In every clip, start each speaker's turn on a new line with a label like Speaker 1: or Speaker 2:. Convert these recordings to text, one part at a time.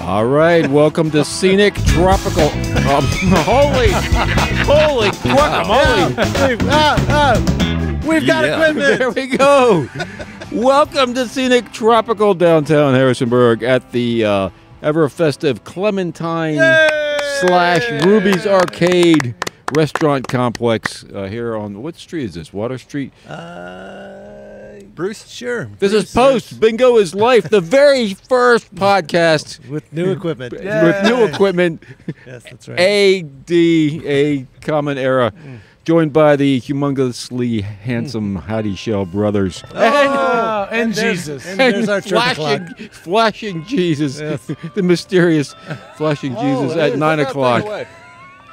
Speaker 1: All right, welcome to Scenic Tropical. Um, holy, holy guacamole!
Speaker 2: We've, ah, ah, we've got
Speaker 3: Yeah.
Speaker 2: equipment.
Speaker 1: There we go. welcome to Scenic Tropical downtown Harrisonburg at the uh, ever festive Clementine slash Ruby's Arcade restaurant complex uh, here on what street is this? Water Street.
Speaker 2: Uh,
Speaker 3: Bruce?
Speaker 2: sure.
Speaker 1: This is
Speaker 2: Bruce,
Speaker 1: Post uh, Bingo is Life, the very first podcast
Speaker 2: with new equipment.
Speaker 1: with new equipment.
Speaker 2: Yes, that's right.
Speaker 1: A D A Common Era, mm. joined by the humongously handsome mm. Howdyshell brothers.
Speaker 2: Oh,
Speaker 4: and
Speaker 2: there's-
Speaker 4: Jesus.
Speaker 2: and there's our
Speaker 1: flashing, flashing Jesus,
Speaker 2: Yes.
Speaker 1: the mysterious flashing
Speaker 2: Oh,
Speaker 1: Jesus at nine o'clock.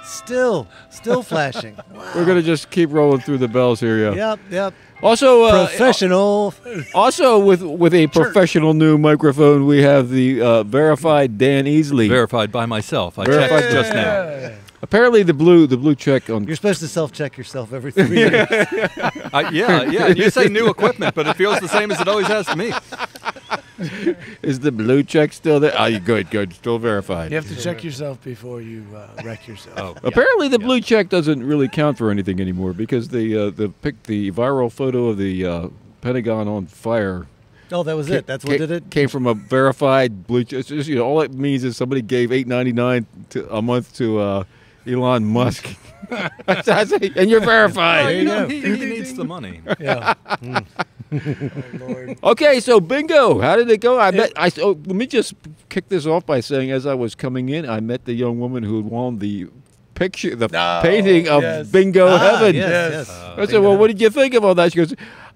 Speaker 2: Still, still flashing. Wow.
Speaker 1: We're gonna just keep rolling through the bells here. Yeah.
Speaker 2: Yep, yep.
Speaker 1: Also, uh,
Speaker 2: Professional.
Speaker 1: also with with a professional new microphone, we have the uh, verified Dan Easley.
Speaker 3: Verified by myself. I
Speaker 1: Verified
Speaker 3: checked just now.
Speaker 1: Apparently, the blue the blue check on
Speaker 2: You're supposed to self-check yourself every three minutes.
Speaker 3: I, yeah, yeah. And you say new equipment, but it feels the same as it always has to me.
Speaker 1: is the blue check still there? Oh, you good, good, still verified.
Speaker 4: You have to check yourself before you uh, wreck yourself.
Speaker 3: Oh,
Speaker 1: Apparently, the blue check doesn't really count for anything anymore because the uh, the pic the viral photo of the uh, Pentagon on fire
Speaker 2: Oh, that was it. That's what
Speaker 1: ca-
Speaker 2: did it.
Speaker 1: came from a verified blue check. Just, you know, all it means is somebody gave eight ninety nine a month to uh, Elon Musk, and you're verified.
Speaker 2: There you
Speaker 3: you know,
Speaker 2: go.
Speaker 3: he, he needs the money.
Speaker 4: Yeah. Oh,
Speaker 1: Okay, so bingo. How did it go? I met. I oh, let me just kick this off by saying, as I was coming in, I met the young woman who had won the picture, the
Speaker 4: Oh,
Speaker 1: painting of
Speaker 4: yes.
Speaker 1: Bingo
Speaker 2: Ah,
Speaker 1: Heaven.
Speaker 2: Yes,
Speaker 4: Yes.
Speaker 2: yes.
Speaker 1: I said, "Well, what did you think of all that?" She goes,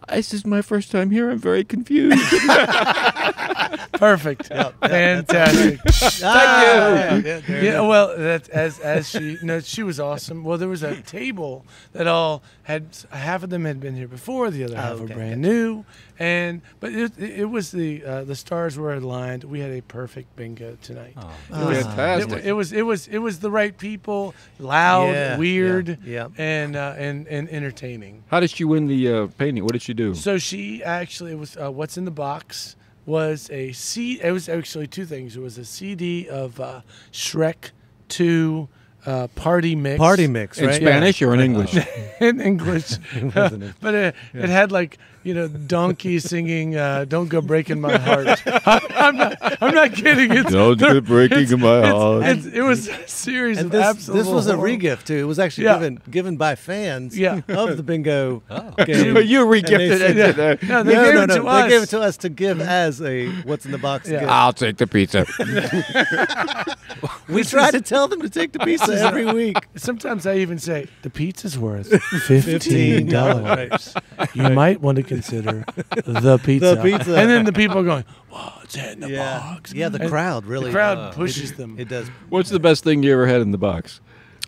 Speaker 1: "This is my first time here. I'm very confused."
Speaker 4: Perfect. Fantastic.
Speaker 2: Ah,
Speaker 1: you.
Speaker 2: Yeah, yeah,
Speaker 4: Yeah, well, that as as she no, she was awesome. Well, there was a table that all had half of them had been here before, the other half
Speaker 2: Oh,
Speaker 4: were brand new, and but it, it was the uh, the stars were aligned. We had a perfect bingo tonight.
Speaker 3: Oh.
Speaker 4: It,
Speaker 1: Fantastic.
Speaker 4: it was it was it was the right people, loud,
Speaker 2: Yeah,
Speaker 4: weird,
Speaker 2: yeah, yeah.
Speaker 4: and uh, and and entertaining.
Speaker 1: How did she win the uh, painting? What did she do?
Speaker 4: So she actually was uh, what's in the box was a C. It was actually two things. It was a CD of uh, Shrek Two uh, Party Mix.
Speaker 2: Party mix,
Speaker 1: in
Speaker 2: right?
Speaker 1: Spanish or in English?
Speaker 4: in English,
Speaker 2: wasn't it?
Speaker 4: but it, it had like you know donkey singing uh, "Don't Go Breaking My Heart." I, am not. I'm not kidding. It's,
Speaker 1: Don't go breaking
Speaker 4: it's-
Speaker 1: my
Speaker 4: it's-
Speaker 1: heart.
Speaker 4: it's- it was a series
Speaker 2: And
Speaker 4: of
Speaker 2: this,
Speaker 4: absolute.
Speaker 2: this was a regift too. It was actually
Speaker 4: Yeah.
Speaker 2: given given by fans
Speaker 4: Yeah.
Speaker 2: of the bingo
Speaker 3: Oh.
Speaker 2: game.
Speaker 1: you regifted it. to the-
Speaker 4: No, they
Speaker 2: no,
Speaker 4: gave
Speaker 2: no,
Speaker 4: it
Speaker 2: no.
Speaker 4: to
Speaker 2: they gave it to us to give as a what's in the box.
Speaker 4: Yeah.
Speaker 2: gift.
Speaker 1: I'll take the pizza.
Speaker 2: we try to tell them to take the pizza every week.
Speaker 4: Sometimes I even say the pizza's worth fifteen dollars. You might want to consider the pizza.
Speaker 2: pizza.
Speaker 4: and then the people are going, "What's in the
Speaker 2: Yeah,
Speaker 4: box?"
Speaker 2: yeah. The
Speaker 4: And
Speaker 2: crowd really.
Speaker 4: the crowd
Speaker 3: uh,
Speaker 4: pushes them.
Speaker 2: It does.
Speaker 1: What's the best thing you ever had in the box?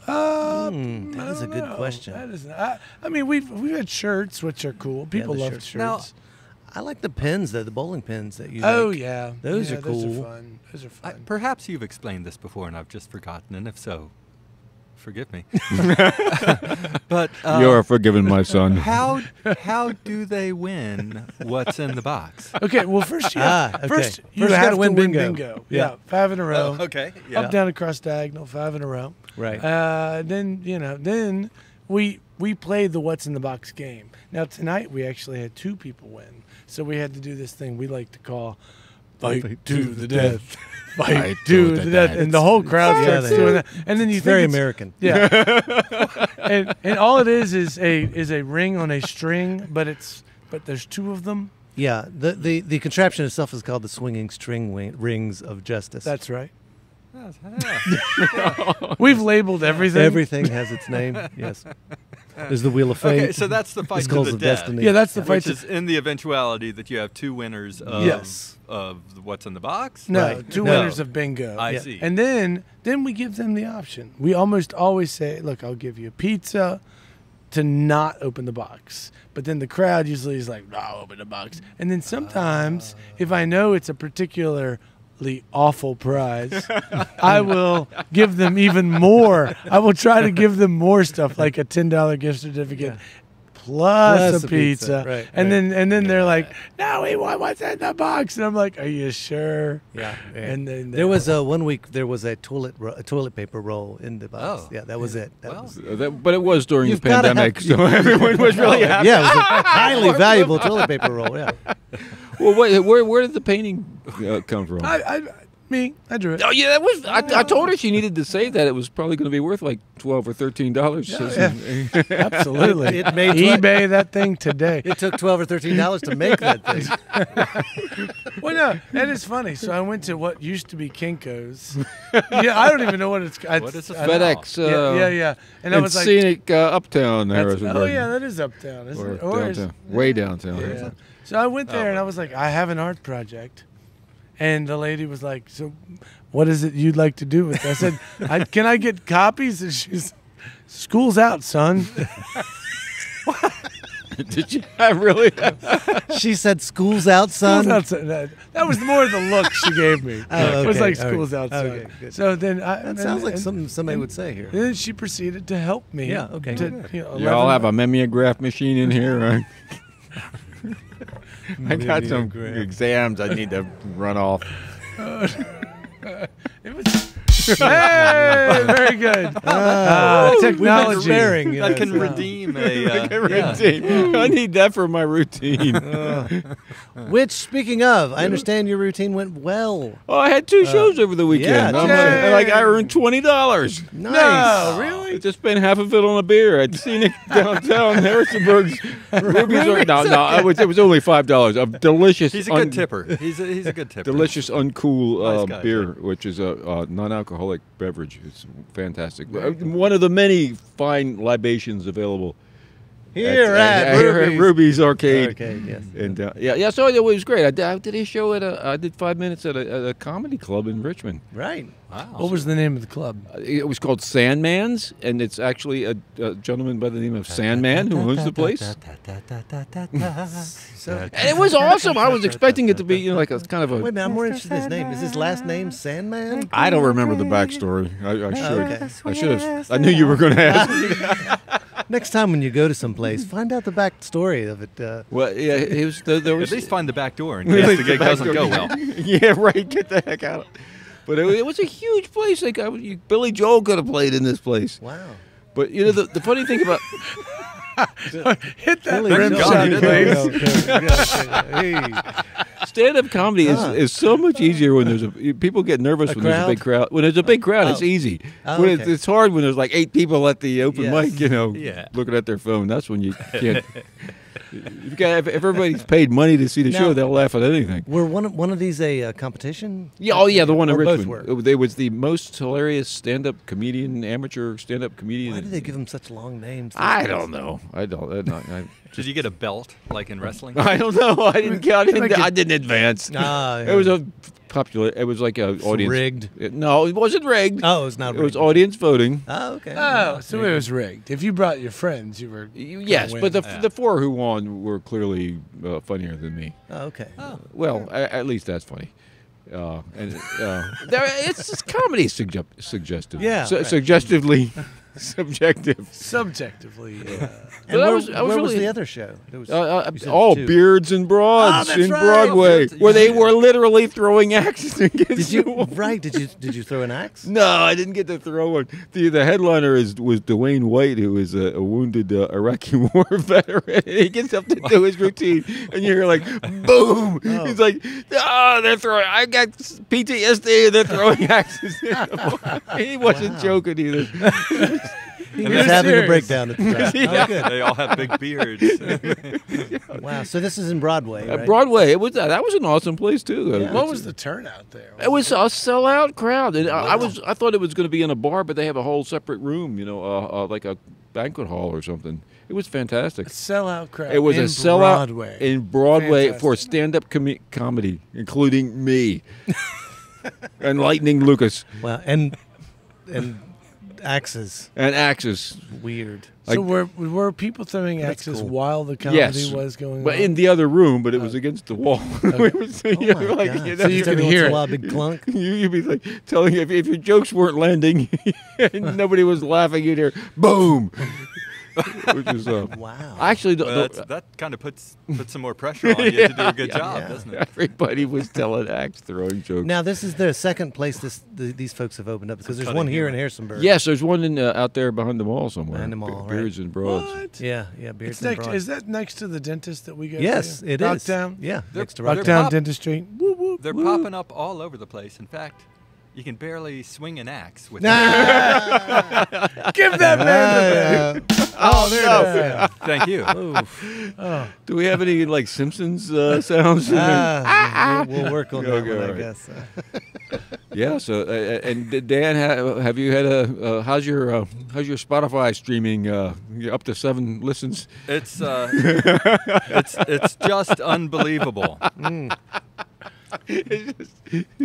Speaker 4: Uh,
Speaker 2: Hmm, that is a good
Speaker 4: no,
Speaker 2: question.
Speaker 4: That is, I, I mean, we've we've had shirts which are cool. People
Speaker 2: the
Speaker 4: love
Speaker 2: shirts.
Speaker 4: shirts.
Speaker 3: Now,
Speaker 2: I like the pins though, the bowling pins that you.
Speaker 4: oh
Speaker 2: make.
Speaker 4: yeah,
Speaker 2: Those
Speaker 4: Yeah,
Speaker 2: are
Speaker 4: Those
Speaker 2: cool.
Speaker 4: are fun. Those are
Speaker 3: I,
Speaker 4: fun.
Speaker 3: perhaps you've explained this before and I've just forgotten, and if so, forgive me. but uh,
Speaker 1: You're forgiven, my son.
Speaker 3: how how do they win what's in the box?
Speaker 4: okay, well first you
Speaker 2: Ah, okay.
Speaker 4: first you
Speaker 2: First you
Speaker 4: have
Speaker 2: gotta win
Speaker 4: win
Speaker 2: bingo.
Speaker 4: bingo.
Speaker 2: Yeah.
Speaker 4: Yeah. five in a row.
Speaker 3: okay.
Speaker 4: Up, down, across diagonal, five in a row.
Speaker 2: Right.
Speaker 4: Uh, then you know, then we we played the what's in the box game. Now tonight we actually had two people win, so we had to do this thing we like to call fight to the death, fight to the death, and the whole crowd
Speaker 2: Yeah,
Speaker 4: starts
Speaker 2: they-
Speaker 4: doing that. And then you
Speaker 2: It's
Speaker 4: think
Speaker 2: very
Speaker 4: it's-
Speaker 2: American.
Speaker 4: yeah, and and all it is is a is a ring on a string, but it's but there's two of them.
Speaker 2: Yeah. The, the the contraption itself is called the swinging string wing, rings of justice.
Speaker 4: That's right.
Speaker 3: Yeah.
Speaker 4: We've labeled everything.
Speaker 2: everything has its name. Yes. There's the wheel of fate.
Speaker 3: Okay, so that's the fight to the
Speaker 2: of
Speaker 3: death.
Speaker 2: destiny.
Speaker 4: Yeah, that's the
Speaker 3: Which
Speaker 4: fight.
Speaker 3: is in the eventuality that you have two winners of,
Speaker 4: Yes.
Speaker 3: of what's in the box?
Speaker 4: no,
Speaker 2: Right.
Speaker 4: two
Speaker 2: No.
Speaker 4: winners of bingo.
Speaker 3: I
Speaker 2: Yeah.
Speaker 3: see.
Speaker 4: And then then we give them the option. We almost always say, "Look, I'll give you a pizza to not open the box." But then the crowd usually is like, "No, I'll open the box." And then sometimes, if I know it's a particularly awful prize, I will give them even more. I will try to give them more stuff, like a ten dollar gift certificate. Plus,
Speaker 2: Plus
Speaker 4: a
Speaker 2: a
Speaker 4: pizza,
Speaker 2: pizza, right,
Speaker 4: and
Speaker 2: right.
Speaker 4: then and then they're like, "No, we want what's in the box," and I'm like, "Are you sure?"
Speaker 2: Yeah.
Speaker 4: And then
Speaker 2: There was a one week. There was a toilet ro- a toilet paper roll in the box.
Speaker 3: Oh.
Speaker 2: yeah, that was it. That
Speaker 3: Well,
Speaker 2: was,
Speaker 1: Uh, that- but it was during the pandemic,
Speaker 2: have-
Speaker 1: so everyone was really happy.
Speaker 2: yeah, it was a highly valuable toilet paper roll. Yeah.
Speaker 1: Well, wait, where where did the painting uh, come from?
Speaker 4: I, I, me, I drew it.
Speaker 1: Oh yeah, that was. I, I told her she needed to say that it was probably going to be worth like twelve or thirteen dollars.
Speaker 4: Absolutely.
Speaker 2: It made twi-
Speaker 4: eBay that thing today.
Speaker 2: It took twelve or thirteen dollars to make that thing.
Speaker 4: Well, no, that is funny. So I went to what used to be Kinko's. yeah, I don't even know what it's. I,
Speaker 3: What is a
Speaker 4: I-
Speaker 1: FedEx. Uh,
Speaker 4: Yeah, yeah, yeah. And I
Speaker 1: And
Speaker 4: was like,
Speaker 1: scenic uh, uptown
Speaker 4: that's-
Speaker 1: Harrisonburg.
Speaker 4: oh yeah, that is uptown, isn't
Speaker 1: or
Speaker 4: it? Or is-
Speaker 1: way downtown.
Speaker 4: Yeah. So I went there
Speaker 3: Oh,
Speaker 4: and I was like, I have an art project. And the lady was like, So what is it you'd like to do with it? I said, I, Can I get copies? And she's, School's out, son.
Speaker 1: Did you I really?
Speaker 2: She said, "School's out, son."
Speaker 4: School's out, son. That, that was more of the look she gave me.
Speaker 2: Oh,
Speaker 4: It was like,
Speaker 2: all right.
Speaker 4: School's out, son.
Speaker 2: Okay.
Speaker 4: So then I.
Speaker 2: That
Speaker 4: and-
Speaker 2: sounds like
Speaker 4: and-
Speaker 2: something somebody
Speaker 4: and-
Speaker 2: would say here.
Speaker 4: Then she proceeded to help me.
Speaker 2: Yeah, okay.
Speaker 4: To,
Speaker 2: Good.
Speaker 4: you know,
Speaker 1: You all have a mimeograph machine in here, right? I got some exams I need to run off.
Speaker 4: It was. Hey, very good. Ah,
Speaker 2: We've
Speaker 4: technology.
Speaker 2: sparing, you
Speaker 3: that
Speaker 2: know,
Speaker 3: can
Speaker 2: so-
Speaker 3: redeem a. Uh, yeah.
Speaker 1: I need that for my routine.
Speaker 2: Which, speaking of, I understand your routine went well.
Speaker 1: Oh, I had two shows over the weekend.
Speaker 2: yeah,
Speaker 1: I'm,
Speaker 4: Yay.
Speaker 1: uh, like I earned twenty dollars.
Speaker 2: Nice.
Speaker 4: No,
Speaker 1: I
Speaker 4: really?
Speaker 1: just spent half of it on a beer at Scenic downtown Harrisonburg's. Ruby's Or- no, no, I was, it was only five dollars. A delicious,
Speaker 3: He's a
Speaker 1: un-
Speaker 3: good tipper. He's a, he's a good tipper.
Speaker 1: delicious, uncool uh,
Speaker 3: Nice guy,
Speaker 1: beer, which is a, uh non-alcoholic beverage. It's fantastic. Uh, One of the many fine libations available
Speaker 2: Here at,
Speaker 1: here at
Speaker 2: Ruby's.
Speaker 1: Ruby's Arcade.
Speaker 2: Arcade, yes.
Speaker 1: And uh, yeah, yeah. So it was great. I did, I did a show at a. I did five minutes at a, at a comedy club in Richmond.
Speaker 2: Right.
Speaker 3: Wow.
Speaker 4: What was the name of the club?
Speaker 1: Uh, It was called Sandman's, and it's actually a, a gentleman by the name of Sandman who owns the place.
Speaker 4: So,
Speaker 1: And it was awesome. I was expecting it to be, you know, like a kind of a.
Speaker 2: Wait a
Speaker 1: a.
Speaker 2: minute, I'm more interested in his name. Is his last name Sandman?
Speaker 1: I don't remember the backstory. I, I should.
Speaker 2: Okay.
Speaker 1: I should have. I knew you were going to ask.
Speaker 2: Next time when you go to some place, find out the backstory of it. Uh,
Speaker 1: well, yeah, it was. There, there was
Speaker 3: At least find the back door in
Speaker 1: At
Speaker 3: case the
Speaker 1: the
Speaker 3: gig doesn't
Speaker 1: door.
Speaker 3: go well.
Speaker 1: yeah, right. Get the heck out. Of it. But it, it was a huge place. Like I, you, Billy Joel could have played in this place.
Speaker 2: wow.
Speaker 1: But you know the, the funny thing about
Speaker 4: hit that
Speaker 2: Billy
Speaker 4: rim
Speaker 2: Joel.
Speaker 4: shot,
Speaker 3: did
Speaker 4: please.
Speaker 2: Okay, Hey.
Speaker 1: stand-up comedy is, is so much easier when there's a people get nervous
Speaker 2: A
Speaker 1: when there's a big
Speaker 2: crowd?
Speaker 1: crowd. When there's a big crowd, it's
Speaker 2: Oh.
Speaker 1: easy.
Speaker 2: Oh,
Speaker 1: when it's,
Speaker 2: okay.
Speaker 1: it's hard when there's like eight people at the open
Speaker 2: Yes.
Speaker 1: mic, you know,
Speaker 3: Yeah.
Speaker 1: looking at their phone. That's when you can't. you got if everybody's paid money to see the
Speaker 2: Now-
Speaker 1: show, they'll laugh at anything.
Speaker 2: Were one of, one of these a uh, competition?
Speaker 1: Yeah, oh yeah, the one in
Speaker 2: Or both were?
Speaker 1: It, it was the most hilarious stand-up comedian, amateur stand-up comedian.
Speaker 2: Why do they give them such long names?
Speaker 1: I don't know. I don't. I, don't- I,
Speaker 3: Did you get a belt like in wrestling?
Speaker 1: I don't know. I didn't. I didn't,
Speaker 4: Like
Speaker 1: I
Speaker 4: a-
Speaker 1: didn't advance.
Speaker 2: Ah,
Speaker 1: It was a popular. It was like a audience.
Speaker 2: rigged.
Speaker 1: It- no, it wasn't rigged.
Speaker 2: Oh, it's not. Rigged.
Speaker 1: It was audience voting.
Speaker 2: Oh, okay.
Speaker 4: Oh, so it was rigged. If you brought your friends, you were.
Speaker 1: You- Yes,
Speaker 4: win.
Speaker 1: but the
Speaker 3: Yeah.
Speaker 1: the four who won were clearly uh, funnier than me.
Speaker 2: Oh, okay.
Speaker 1: Well, a, at least that's funny. Uh, and uh, there, it's, it's comedy sugge- suggestive.
Speaker 2: Yeah,
Speaker 1: Su-
Speaker 2: right.
Speaker 1: suggestively subjective.
Speaker 4: Subjectively, yeah.
Speaker 2: And
Speaker 1: I
Speaker 2: where,
Speaker 1: was- I was
Speaker 2: where was the other show? There was,
Speaker 1: Uh, uh, oh,
Speaker 2: two.
Speaker 1: beards and broads
Speaker 2: Oh,
Speaker 1: in
Speaker 2: right.
Speaker 1: Broadway,
Speaker 3: Beards-
Speaker 1: where they were literally throwing axes against
Speaker 2: Did
Speaker 1: the
Speaker 2: you
Speaker 1: wall.
Speaker 2: right? Did you did you throw an axe?
Speaker 1: No, I didn't get to throw one. The the headliner is was Dwayne White, who is a, a wounded uh, Iraqi war veteran. he gets up to do his routine, and you hear like boom.
Speaker 2: Oh.
Speaker 1: He's like, oh, they're throwing. I got PTSD, and they're throwing axes. in the wall." he wasn't
Speaker 2: Wow.
Speaker 1: joking either.
Speaker 2: He
Speaker 4: You're
Speaker 2: was having a breakdown at the time.
Speaker 1: Yeah.
Speaker 2: Oh,
Speaker 3: they all have big beards.
Speaker 2: Wow. So this is in Broadway.
Speaker 1: At
Speaker 2: right?
Speaker 1: Broadway, it was that was an awesome place too.
Speaker 2: Yeah.
Speaker 4: What was the turnout there?
Speaker 1: It was a sellout crowd, and I, I was I thought it was going to be in a bar, but they have a whole separate room, you know, uh, uh, like a banquet hall or something. It was fantastic.
Speaker 4: a sellout crowd.
Speaker 1: It was
Speaker 4: in
Speaker 1: a sellout
Speaker 4: Broadway.
Speaker 1: in Broadway for stand-up com- comedy, including me and Lightning Lucas
Speaker 2: Wow. And and axes.
Speaker 1: and axes.
Speaker 2: Weird.
Speaker 4: so were were people throwing axes
Speaker 2: cool.
Speaker 4: while the comedy
Speaker 1: Yes,
Speaker 4: was going
Speaker 1: but
Speaker 4: on?
Speaker 1: in the other room, but it was uh, against the wall. We was-
Speaker 2: Oh
Speaker 1: you know, like,
Speaker 2: God.
Speaker 1: you
Speaker 2: So
Speaker 1: know,
Speaker 4: you
Speaker 2: just
Speaker 4: could hear
Speaker 2: a
Speaker 4: it.
Speaker 2: big clunk.
Speaker 1: You, you'd be like telling if, if your jokes weren't landing nobody was laughing, you'd hear boom. which is uh,
Speaker 2: Wow.
Speaker 1: actually the,
Speaker 3: Well,
Speaker 1: the-
Speaker 3: that kind of puts puts some more pressure on you to do a good
Speaker 1: Yeah,
Speaker 3: job,
Speaker 2: yeah.
Speaker 3: doesn't it?
Speaker 1: everybody was telling axe throwing jokes.
Speaker 2: Now this is the second place this the, these folks have opened up because there's one here in
Speaker 3: humor.
Speaker 2: Harrisonburg.
Speaker 1: yes, there's one in, uh, out there behind the mall somewhere.
Speaker 2: Behind the
Speaker 1: Be-
Speaker 2: mall, right.
Speaker 1: Beards and Broads.
Speaker 4: What?
Speaker 2: Yeah, yeah. Beards
Speaker 4: It's
Speaker 2: and
Speaker 4: next,
Speaker 2: Broads.
Speaker 4: is that next to the dentist that we go
Speaker 2: Yes,
Speaker 4: to?
Speaker 2: it is.
Speaker 4: Rocktown?
Speaker 2: Yeah,
Speaker 3: They're-
Speaker 2: next to
Speaker 3: they're
Speaker 2: Rocktown.
Speaker 4: Rocktown
Speaker 3: pop-
Speaker 4: Dentistry. Woo, woo,
Speaker 3: They're
Speaker 4: woo.
Speaker 3: popping up all over the place. In fact, you can barely swing an axe with that.
Speaker 4: Give that man the bag.
Speaker 2: oh, there it is.
Speaker 3: Thank you.
Speaker 2: Oof.
Speaker 1: Do we have any like Simpsons uh, sounds? in?
Speaker 2: Ah, we'll, we'll work on that
Speaker 1: Okay,
Speaker 2: one, I guess.
Speaker 1: Yeah. So, uh, uh, and Dan, have you had a? Uh, how's your uh, How's your Spotify streaming? Uh, you're up to seven listens.
Speaker 3: It's uh, it's it's just unbelievable.
Speaker 2: Mm.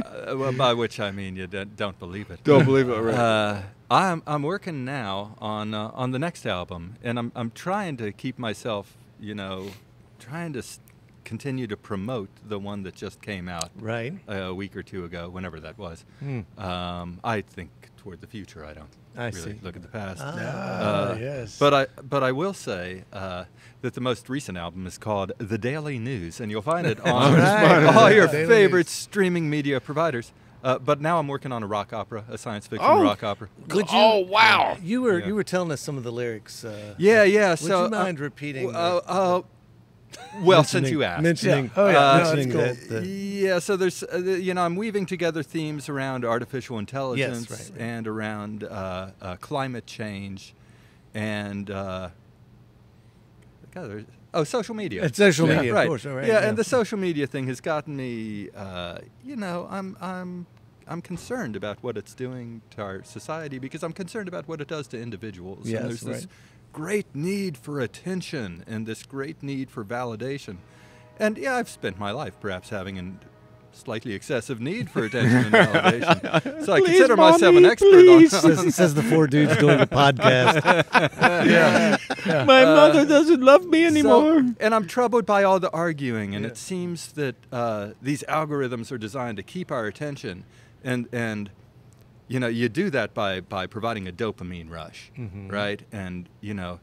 Speaker 3: Uh, well, by which I mean you don't, don't believe it.
Speaker 1: Don't believe it, right?
Speaker 3: Uh, I'm I'm working now on uh, on the next album, and I'm I'm trying to keep myself, you know, trying to continue to promote the one that just came out
Speaker 2: Right.
Speaker 3: a week or two ago, whenever that was.
Speaker 2: Hmm.
Speaker 3: Um, I think toward the future. I don't
Speaker 2: I
Speaker 3: really
Speaker 2: see.
Speaker 3: look at the past.
Speaker 4: Ah.
Speaker 3: Uh,
Speaker 4: yes.
Speaker 3: But I but I will say uh, that the most recent album is called The Daily News, and you'll find it on
Speaker 2: Right.
Speaker 3: all your
Speaker 2: Daily
Speaker 3: favorite
Speaker 2: News.
Speaker 3: streaming media providers. Uh, but now I'm working on a rock opera, a science fiction
Speaker 1: Oh.
Speaker 3: rock opera.
Speaker 2: Would you,
Speaker 1: oh wow!
Speaker 2: You were
Speaker 3: Yeah.
Speaker 2: you were telling us some of the lyrics. Uh,
Speaker 3: Yeah, yeah.
Speaker 2: Would
Speaker 3: so
Speaker 2: you mind
Speaker 3: uh,
Speaker 2: repeating?
Speaker 3: Uh, uh, well, since you asked.
Speaker 2: mentioning,
Speaker 4: Yeah. Oh, yeah.
Speaker 2: uh,
Speaker 4: No,
Speaker 2: mentioning
Speaker 4: cool.
Speaker 2: that, the-
Speaker 3: Yeah, so there's, uh, the- you know, I'm weaving together themes around artificial intelligence
Speaker 2: right, right.
Speaker 3: and around uh, uh, climate change and, uh, God, oh, social media.
Speaker 2: It's social
Speaker 3: Yeah,
Speaker 2: media, of
Speaker 3: right.
Speaker 2: course, all right,
Speaker 3: yeah,
Speaker 2: yeah.
Speaker 3: and the social media thing has gotten me, uh, you know, I'm, I'm, I'm concerned about what it's doing to our society because I'm concerned about what it does to individuals.
Speaker 2: Yes,
Speaker 3: and there's this
Speaker 2: right.
Speaker 3: Great need for attention and this great need for validation. And yeah, I've spent my life perhaps having a slightly excessive need for attention and validation. So I
Speaker 1: Please,
Speaker 3: consider myself an
Speaker 1: mommy,
Speaker 3: expert
Speaker 1: please.
Speaker 3: on,
Speaker 2: says, says the four dudes doing a podcast.
Speaker 4: yeah.
Speaker 1: My mother doesn't love me anymore.
Speaker 3: So, and I'm troubled by all the arguing, and
Speaker 2: Yeah.
Speaker 3: it seems that uh, these algorithms are designed to keep our attention, and and you know you do that by by providing a dopamine rush,
Speaker 2: Mhm.
Speaker 3: right? And you know,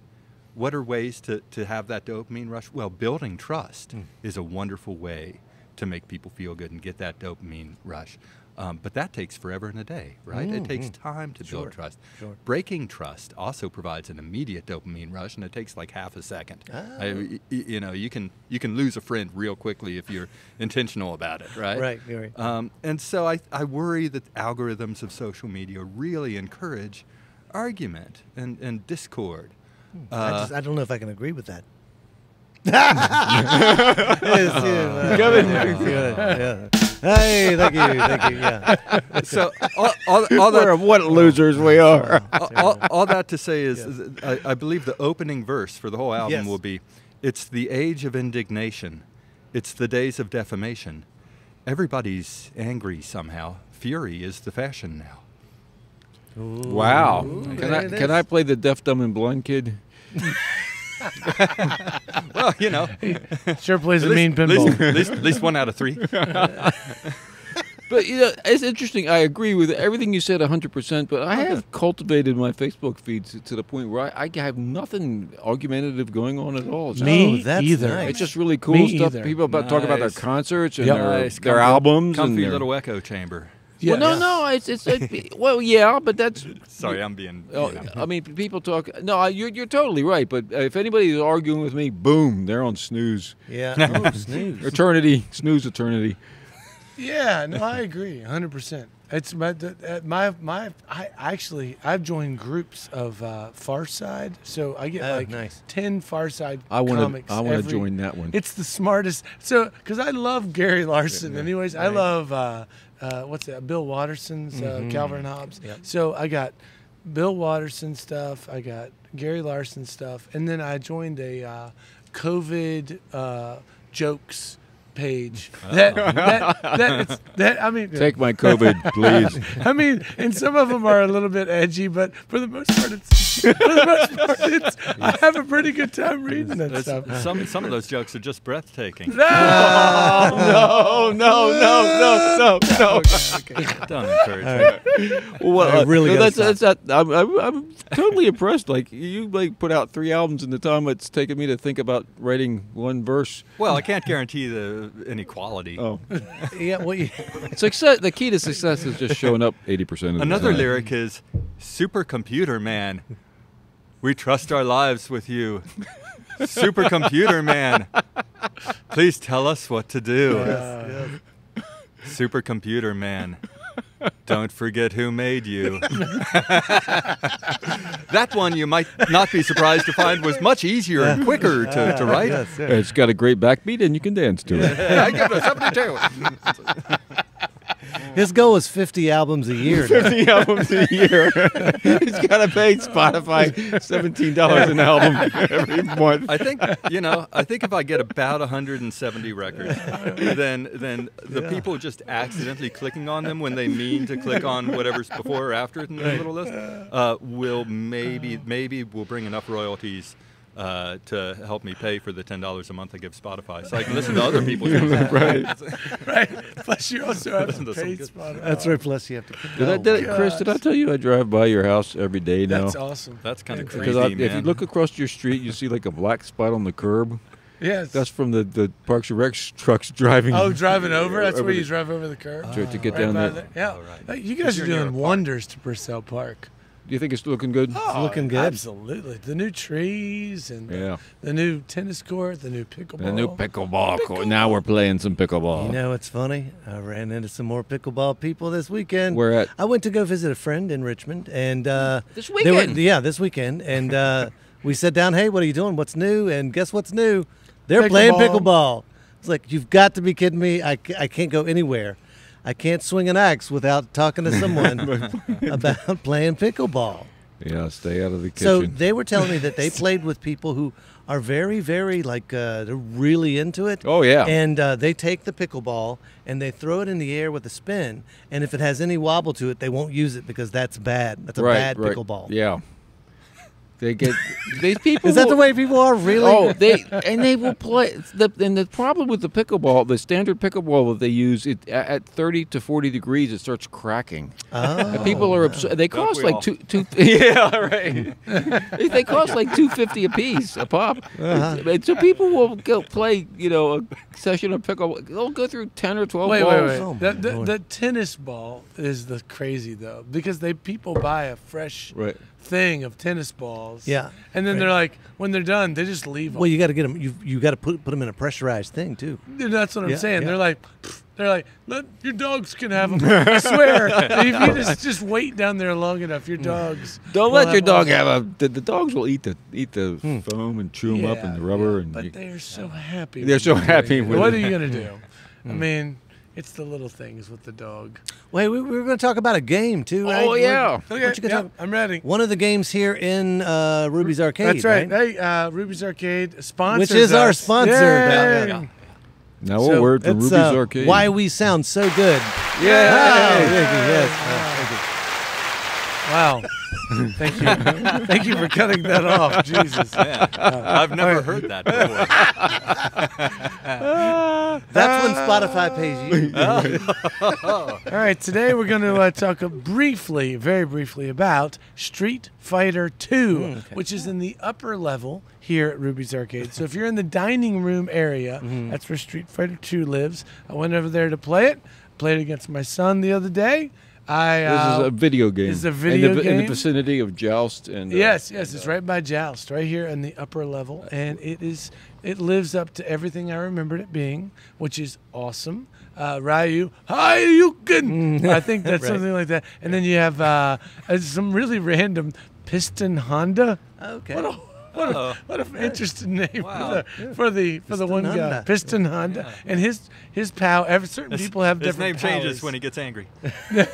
Speaker 3: what are ways to to have that dopamine rush? Well, building trust
Speaker 2: Mm.
Speaker 3: is a wonderful way to make people feel good and get that dopamine rush. Um, but that takes forever and a day, right? It takes
Speaker 2: Mhm.
Speaker 3: time to
Speaker 2: Sure,
Speaker 3: build trust.
Speaker 2: sure.
Speaker 3: Breaking trust also provides an immediate dopamine rush, and it takes like half a second. I-
Speaker 2: Ah.
Speaker 3: y- y- you know, you can you can lose a friend real quickly if you're intentional about it, right?
Speaker 2: Right, right.
Speaker 3: Um, and so I, I worry that algorithms of social media really encourage argument and, and discord.
Speaker 2: I,
Speaker 3: Uh,
Speaker 2: just, I don't know if I can agree with that. Yes, yeah,
Speaker 1: Come in.
Speaker 2: yeah, yeah. Hey, thank you, thank you. Yeah.
Speaker 3: so all, all, all
Speaker 1: We're-
Speaker 3: that
Speaker 1: what losers we are.
Speaker 3: all, all, all that to say is, is I, I believe the opening verse for the whole album
Speaker 2: Yes.
Speaker 3: will be it's the age of indignation it's the days of defamation everybody's angry somehow fury is the fashion now
Speaker 1: Wow.
Speaker 2: Ooh,
Speaker 1: can I can. I play the deaf, dumb, and blind kid?
Speaker 3: well you know
Speaker 4: Sure plays a
Speaker 3: at
Speaker 4: mean
Speaker 3: least, at least,
Speaker 4: pinball.
Speaker 3: at least, at least one out of three
Speaker 1: But you know, it's interesting. I agree with everything you said 100%, but I have cultivated my Facebook feed to, to the point where I, I have nothing argumentative going on at all. It's
Speaker 4: Me
Speaker 2: Oh, that's
Speaker 4: either.
Speaker 2: nice.
Speaker 1: It's just really cool
Speaker 4: Me
Speaker 1: stuff.
Speaker 4: either.
Speaker 1: People about talk about their concerts and
Speaker 4: Yep.
Speaker 1: their,
Speaker 3: Nice,
Speaker 1: their
Speaker 3: comfy-
Speaker 1: albums and their,
Speaker 3: little echo chamber
Speaker 1: Well, no,
Speaker 4: Yeah.
Speaker 1: no, it's it's it, well, yeah, but that's.
Speaker 3: sorry i'm being you
Speaker 1: Oh,
Speaker 3: know.
Speaker 1: I mean, people talk. No, you're you're totally right. But uh, if anybody's arguing with me, boom, they're on snooze.
Speaker 2: Yeah. Oh, snooze.
Speaker 1: Eternity, snooze, eternity.
Speaker 4: Yeah, no, I agree, hundred percent. It's my uh, my my. I actually I've joined groups of uh, Far Side, so I get
Speaker 2: Oh,
Speaker 4: like
Speaker 2: nice.
Speaker 4: ten Far Side
Speaker 1: I want
Speaker 4: comics.
Speaker 1: to. I want to join that one.
Speaker 4: It's the smartest. So, because I love Gary Larson.
Speaker 1: Yeah,
Speaker 4: Anyways, I love uh, uh, what's that? Bill Watterson's uh,
Speaker 2: Mhm.
Speaker 4: Calvin Hobbes.
Speaker 2: Yep.
Speaker 4: So I got Bill Watterson stuff. I got Gary Larson stuff, and then I joined a uh, COVID uh, jokes page. That, that that it's, that I mean,
Speaker 1: Take my COVID, please.
Speaker 4: I mean, and some of them are a little bit edgy, but for the most part, it's for the most part, it's, I have a pretty good time reading that
Speaker 3: That's-
Speaker 4: stuff.
Speaker 3: some some of those jokes are just breathtaking
Speaker 4: No,
Speaker 1: no, no, no, no, no, no.
Speaker 3: Don't encourage me.
Speaker 1: Well,
Speaker 2: I really
Speaker 1: no,
Speaker 2: gotta
Speaker 1: that's, that's not, I'm, I'm, I'm totally impressed. Like you, like put out three albums in the time it's taken me to think about writing one verse.
Speaker 3: Well, I can't guarantee the Uh, inequality.
Speaker 1: Oh,
Speaker 2: yeah, well, you,
Speaker 1: success. The key to success is just showing up eighty percent of the
Speaker 3: Another
Speaker 1: time.
Speaker 3: lyric is Supercomputer Man. We trust our lives with you. Supercomputer Man. Please tell us what to do. Supercomputer Man. Don't forget who made you. that one you might not be surprised to find was much easier and quicker to, to write.
Speaker 2: yes, yes.
Speaker 1: It's got a great backbeat and you can dance to it.
Speaker 3: I give it a 72.
Speaker 2: his goal was 50 albums a year. now.
Speaker 1: Fifty albums a year. He's got to pay Spotify seventeen dollars an album every month.
Speaker 3: I think you know. I think if I get about 170 records, then then the people just accidentally clicking on them when they mean to click on whatever's before or after it in the little list uh, will maybe maybe will bring enough royalties. Uh, to help me pay for the ten dollars a month I give Spotify, so I can listen to other people's music.
Speaker 1: right.
Speaker 4: right. Plus, you also have
Speaker 3: Listen
Speaker 4: to
Speaker 3: to some
Speaker 4: pay
Speaker 3: good-
Speaker 4: Spotify.
Speaker 2: That's right. Plus, you have to.
Speaker 1: Did I, did I, Chris, did I tell you I drive by your house every day now?
Speaker 4: That's awesome.
Speaker 3: That's kind of crazy.
Speaker 1: Because
Speaker 3: creepy,
Speaker 1: I,
Speaker 3: man.
Speaker 1: if you look across your street, you see like a black spot on the curb.
Speaker 4: Yes.
Speaker 1: That's from the, the Parks and Rec trucks driving.
Speaker 4: oh, driving over. That's
Speaker 1: over
Speaker 4: where you
Speaker 1: the-
Speaker 4: drive over the curb.
Speaker 1: to, to get
Speaker 4: Right
Speaker 1: down there.
Speaker 4: there. Yeah.
Speaker 3: Oh, right.
Speaker 4: You guys are
Speaker 3: You're
Speaker 4: doing
Speaker 3: park.
Speaker 4: wonders to Purcell Park.
Speaker 1: Do you think it's looking good?
Speaker 4: Oh,
Speaker 2: looking good.
Speaker 4: Absolutely. The new trees and the-
Speaker 1: Yeah.
Speaker 4: the new tennis court, the new pickleball.
Speaker 1: The new pickleball. court. Now we're playing some pickleball.
Speaker 2: You know, it's funny. I ran into some more pickleball people this weekend.
Speaker 1: Where at?
Speaker 2: I went to go visit a friend in Richmond, and uh,
Speaker 1: This
Speaker 2: they were-
Speaker 1: weekend?
Speaker 2: yeah, this weekend, and uh, we sat down. Hey, what are you doing? What's new? And guess what's new? They're playing
Speaker 4: Pickleball.
Speaker 2: pickleball. It's like you've got to be kidding me. I, I can't go anywhere. I can't swing an axe without talking to someone about playing pickleball.
Speaker 1: Yeah, stay out of the kitchen.
Speaker 2: So they were telling me that they played with people who are very, very like uh, they're really into it.
Speaker 1: Oh, yeah.
Speaker 2: And uh, they take the pickleball and they throw it in the air with a spin, and if it has any wobble to it, they won't use it because that's bad. That's a
Speaker 1: right,
Speaker 2: bad
Speaker 1: right.
Speaker 2: pickleball.
Speaker 1: Yeah. They get these people.
Speaker 2: Is that the way people are really?
Speaker 1: Oh, they and they will play. The, and the problem with the pickleball, the standard pickleball that they use, it at at thirty to forty degrees, it starts cracking.
Speaker 2: Oh,
Speaker 1: And people are upset. They
Speaker 3: Don't
Speaker 1: cost like
Speaker 3: all?
Speaker 1: two two. Yeah, right. they, they cost like two fifty a piece a pop.
Speaker 2: Uh-huh.
Speaker 1: And So people will go play, you know, a session of pickleball. They'll go through ten or twelve
Speaker 4: Wait,
Speaker 1: balls.
Speaker 4: wait, wait.
Speaker 2: Oh,
Speaker 4: the, the, the tennis ball is the crazy though because they people buy a fresh
Speaker 1: Right.
Speaker 4: thing of tennis balls.
Speaker 2: Yeah.
Speaker 4: And then they're like, when they're done, they just leave them.
Speaker 2: Well, you got to get them. You you got to put put them in a pressurized thing too.
Speaker 4: That's what I'm
Speaker 2: Yeah,
Speaker 4: saying.
Speaker 2: yeah.
Speaker 4: They're like, they're like, let your dogs can have them. I swear, if you just just wait down there long enough, your dogs.
Speaker 1: Don't let your dog have a. The, the dogs will eat the eat the hmm. foam and chew them up and the rubber
Speaker 4: yeah,
Speaker 1: and.
Speaker 4: but
Speaker 1: you-
Speaker 4: they're so happy.
Speaker 1: They're so happy with
Speaker 4: What
Speaker 1: it.
Speaker 4: are you gonna do? I hmm. mean, it's the little things with the dog.
Speaker 2: Wait, we, we were going to talk about a game too, right?
Speaker 1: Oh, yeah.
Speaker 2: What you gonna
Speaker 4: yeah,
Speaker 2: talk-
Speaker 4: I'm ready.
Speaker 2: One of the games here in uh, Ruby's Arcade.
Speaker 4: That's right. Hey, uh, Ruby's Arcade sponsors
Speaker 2: Which is our sponsor.
Speaker 4: Yay!
Speaker 2: Yeah, yeah.
Speaker 1: now
Speaker 2: So
Speaker 1: a word from
Speaker 2: it's,
Speaker 1: Ruby's
Speaker 2: uh,
Speaker 1: Arcade.
Speaker 2: Why we sound so good.
Speaker 1: Yeah.
Speaker 2: Oh, thank you, yes. Uh, thank you.
Speaker 4: Wow. Thank you. Thank you for cutting that off. Jesus.
Speaker 3: Man, I've never heard that before.
Speaker 2: That's when Spotify pays you.
Speaker 4: All right, today we're going to uh, talk uh, briefly, very briefly, about Street Fighter 2, which is in the upper level here at Ruby's Arcade. So if you're in the dining room area, that's where Street Fighter 2 lives. I went over there to play it. Played against my son the other day. I
Speaker 1: This
Speaker 4: uh,
Speaker 1: is a video game.
Speaker 4: this is a
Speaker 1: in
Speaker 4: video
Speaker 1: the, in the vicinity of Joust and. uh,
Speaker 4: Yes, yes, it's right by Joust, right here in the upper level, and it is it lives up to everything I remembered it being, which is awesome. Uh, Ryu, Hayuken, I think that's
Speaker 2: Right.
Speaker 4: something like that. And then you have uh, uh, some really random Piston Honda.
Speaker 2: Okay.
Speaker 4: What a what, a, an interesting name
Speaker 3: Wow.
Speaker 4: for the for the, for the
Speaker 2: Piston
Speaker 4: one guy, Piston Honda, and his his pal. Every, certain people have different.
Speaker 3: His
Speaker 4: different
Speaker 3: name changes when he gets angry.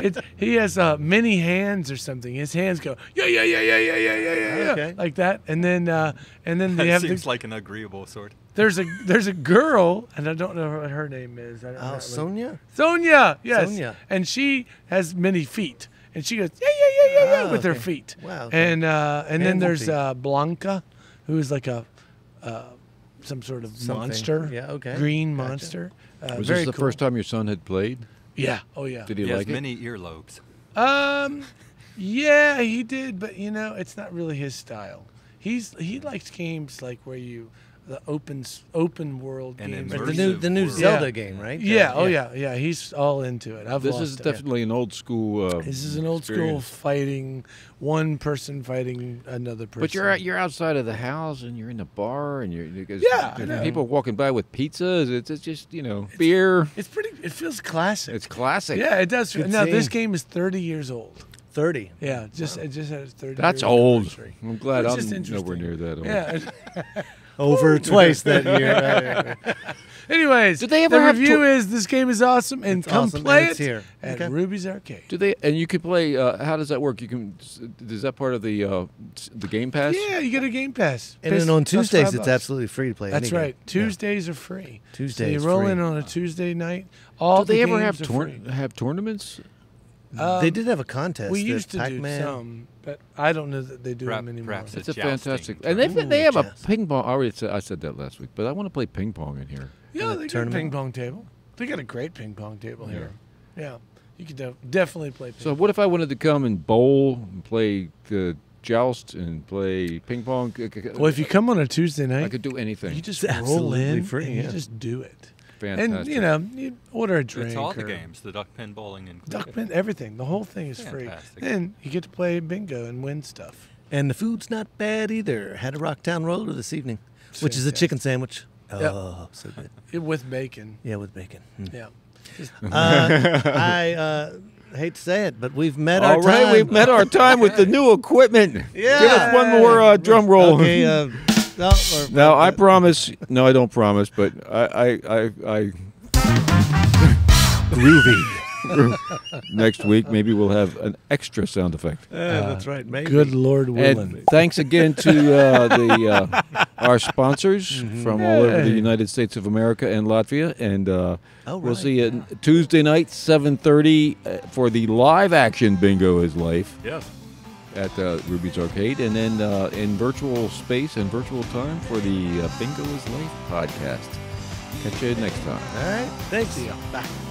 Speaker 4: It's, he has uh, many hands or something. His hands go yeah yeah yeah yeah yeah yeah yeah yeah yeah
Speaker 2: Okay.
Speaker 4: like that, and then uh, and then they
Speaker 3: That
Speaker 4: have
Speaker 3: seems
Speaker 4: the,
Speaker 3: like an agreeable sort.
Speaker 4: there's a there's a girl and I don't know what her name is. I don't.
Speaker 2: Oh, Sonia?
Speaker 4: Sonia, yes,
Speaker 2: Sonia.
Speaker 4: and she has many feet, and she goes yeah yeah yeah yeah yeah
Speaker 2: Ah,
Speaker 4: with her feet.
Speaker 2: Wow, okay.
Speaker 4: And uh, and then there's uh, Blanka, who is like a uh, some sort of
Speaker 2: Something.
Speaker 4: monster.
Speaker 2: Yeah, okay.
Speaker 4: Green
Speaker 2: Gotcha.
Speaker 4: monster. Uh,
Speaker 1: Was this the
Speaker 4: cool.
Speaker 1: first time your son had played?
Speaker 4: Yeah. Oh yeah.
Speaker 1: Did he,
Speaker 3: He has
Speaker 1: like it?
Speaker 3: many earlobes.
Speaker 4: Um, yeah, he did, but you know, it's not really his style. He's he likes games like where you the open open world
Speaker 3: And
Speaker 4: games.
Speaker 2: Right, the new the new
Speaker 3: world.
Speaker 2: Zelda
Speaker 4: Yeah.
Speaker 2: game, right?
Speaker 4: Yeah.
Speaker 2: Uh,
Speaker 4: Oh yeah. Yeah. He's all into it. I've
Speaker 1: This
Speaker 4: lost
Speaker 1: is
Speaker 4: it.
Speaker 1: definitely an old school. Uh,
Speaker 4: This is an old school fighting, one person fighting another person.
Speaker 1: But you're you're outside of the house and you're in the bar and you're because
Speaker 4: Yeah, I
Speaker 1: there's
Speaker 4: know.
Speaker 1: people walking by with pizzas. It's, it's just you know beer.
Speaker 4: It's pretty. It feels classic.
Speaker 1: It's classic.
Speaker 4: yeah, it does.
Speaker 2: Good
Speaker 4: Now this game is 30 years old.
Speaker 2: Thirty.
Speaker 4: Yeah, just it just had 30.
Speaker 1: That's old. I'm glad
Speaker 4: Which
Speaker 1: I'm
Speaker 4: is
Speaker 1: nowhere
Speaker 4: interesting.
Speaker 1: near that old.
Speaker 4: Yeah.
Speaker 2: Over twice that year.
Speaker 4: Anyways,
Speaker 1: Did they ever
Speaker 4: the
Speaker 1: have
Speaker 4: review
Speaker 1: to-
Speaker 4: is this game is awesome and
Speaker 2: It's
Speaker 4: come
Speaker 2: awesome,
Speaker 4: play
Speaker 2: and it's
Speaker 4: it
Speaker 2: here.
Speaker 4: at
Speaker 2: Okay.
Speaker 4: Ruby's Arcade.
Speaker 1: Do they? And you can play. Uh, how does that work? You can. Is that part of the uh, the Game Pass?
Speaker 4: Yeah, you get a Game Pass.
Speaker 2: And
Speaker 4: Pays-
Speaker 2: then on Tuesdays, it's absolutely free to play.
Speaker 4: That's
Speaker 2: any game.
Speaker 4: right. Tuesdays are free.
Speaker 2: Tuesday
Speaker 4: So you
Speaker 2: is
Speaker 4: roll
Speaker 2: free.
Speaker 4: in on a Tuesday night. All
Speaker 1: Do they
Speaker 4: the
Speaker 1: ever have
Speaker 4: games are
Speaker 1: tour-
Speaker 4: free.
Speaker 1: have tournaments?
Speaker 2: Yeah. they
Speaker 4: Um,
Speaker 2: did have a contest.
Speaker 4: We used to do
Speaker 2: Pac-Man.
Speaker 4: some, but I don't know that they do
Speaker 3: Perhaps-
Speaker 4: them anymore.
Speaker 3: perhaps
Speaker 1: It's
Speaker 3: a
Speaker 1: a
Speaker 3: jousting
Speaker 1: fantastic. And they
Speaker 2: Ooh,
Speaker 1: they have a ping pong. I already said I said that last week, but I want to play ping pong in here.
Speaker 4: Yeah,
Speaker 2: in
Speaker 4: they got a ping pong table. They got a great ping pong table
Speaker 1: Yeah.
Speaker 4: here. Yeah, you could def- definitely play. Ping
Speaker 1: So what if I wanted to come and bowl and play the joust and play ping pong? C- c-
Speaker 4: Well, if you come on a Tuesday night,
Speaker 1: I could do anything.
Speaker 4: you just roll in
Speaker 2: free,
Speaker 4: and
Speaker 2: yeah.
Speaker 4: you just do it.
Speaker 1: Fantastic.
Speaker 4: And you know, you order a drink.
Speaker 3: It's all the games, the duck pin bowling and
Speaker 4: Duck pin, everything. The whole thing is free.
Speaker 3: Fantastic.
Speaker 4: And you get to play bingo and win stuff.
Speaker 2: And the food's not bad either. Had a Rocktown roller this evening,
Speaker 4: It's
Speaker 2: which is a chicken sandwich.
Speaker 4: Yep.
Speaker 2: Oh, so good.
Speaker 4: With bacon.
Speaker 2: Yeah, with bacon. Mm.
Speaker 4: Yeah.
Speaker 2: Uh, I uh, hate to say it, but we've met our
Speaker 1: All right,
Speaker 2: time.
Speaker 1: we've met our time with the new equipment.
Speaker 2: Yeah.
Speaker 1: Give us one more uh, drum roll.
Speaker 2: Okay. Uh, no, or-
Speaker 1: Now I promise. No, I don't promise, but I, I, I, I groovy. Next week, maybe we'll have an extra sound effect.
Speaker 2: Yeah, that's right. Maybe.
Speaker 4: Good Lord willing.
Speaker 1: And thanks again to uh, the uh, our sponsors
Speaker 2: Mm-hmm.
Speaker 1: from all over the United States of America and Latvia. And uh,
Speaker 2: Oh,
Speaker 1: we'll see you Tuesday night, seven thirty, uh, for the live action Bingo is Life
Speaker 3: Yes.
Speaker 1: At uh, Ruby's Arcade, and then uh, in virtual space and virtual time for the uh, Bingo is Life podcast. Catch you next time.
Speaker 2: All right. Thanks.
Speaker 4: See ya. Bye.